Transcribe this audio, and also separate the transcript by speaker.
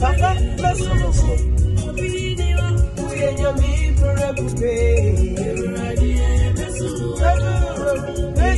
Speaker 1: Papa, bless you. Forever pay. Papa, Papa,